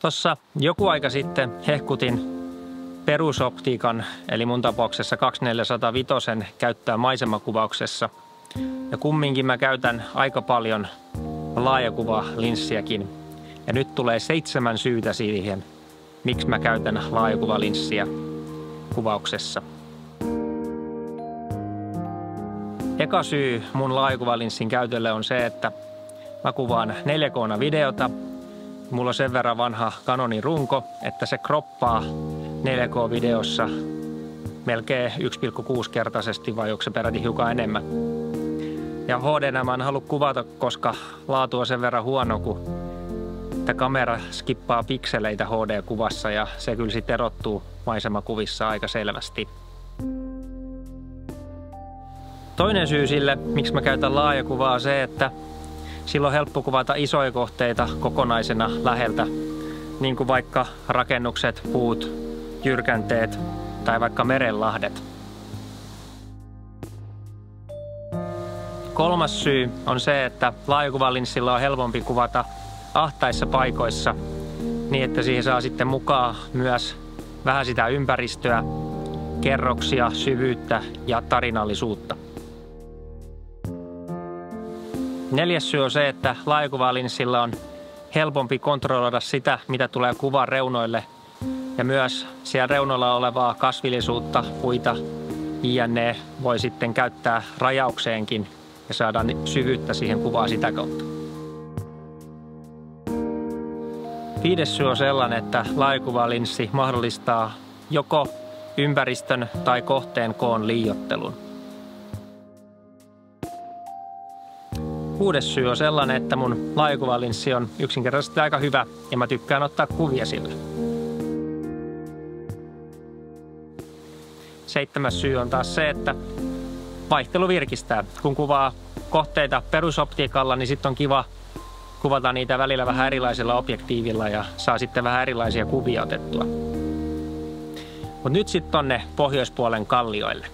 Tuossa joku aika sitten hehkutin perusoptiikan, eli mun tapauksessa 2405 käyttää maisemakuvauksessa. Ja kumminkin mä käytän aika paljon laajakuvalinssiäkin. Ja nyt tulee seitsemän syytä siihen, miksi mä käytän laajakuvalinssiä kuvauksessa. Eka syy mun laajakuvalinssin käytölle on se, että mä kuvaan 4K videota. Mulla on sen verran vanha Canonin runko, että se kroppaa 4K-videossa melkein 1,6-kertaisesti vai onko se peräti hiukan enemmän. Ja HD mä en halua kuvata, koska laatu on sen verran huono, kun että kamera skippaa pikseleitä HD-kuvassa ja se kyllä sitten erottuu maisemakuvissa aika selvästi. Toinen syy sille, miksi mä käytän laajakuvaa, on se, että silloin on helppo kuvata isoja kohteita kokonaisena läheltä, niin kuin vaikka rakennukset, puut, jyrkänteet tai vaikka merenlahdet. Kolmas syy on se, että laajakuvalinssilla on helpompi kuvata ahtaissa paikoissa niin, että siihen saa sitten mukaan myös vähän sitä ympäristöä, kerroksia, syvyyttä ja tarinallisuutta. Neljäs syy on se, että laajakuvalinssillä on helpompi kontrolloida sitä, mitä tulee kuvan reunoille ja myös siellä reunoilla olevaa kasvillisuutta, puita, jne. voi sitten käyttää rajaukseenkin ja saada syvyyttä siihen kuvaan sitä kautta. Viides syy on sellainen, että laajakuvalinssi mahdollistaa joko ympäristön tai kohteen koon liiottelun. Kuudes syy on sellainen, että mun laajakuvalinssi on yksinkertaisesti aika hyvä ja mä tykkään ottaa kuvia sillä. Seitsemäs syy on taas se, että vaihtelu virkistää. Kun kuvaa kohteita perusoptiikalla, niin sitten on kiva kuvata niitä välillä vähän erilaisella objektiivilla ja saa sitten vähän erilaisia kuvia otettua. Mutta nyt sitten tonne pohjoispuolen kallioille.